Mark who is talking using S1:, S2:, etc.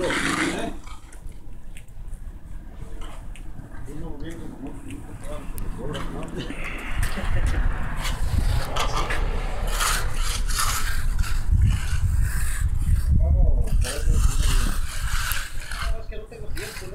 S1: ¿Eh? ¿Eh? ¿Eh? ¿Eh? ¿Eh?
S2: ¿Eh?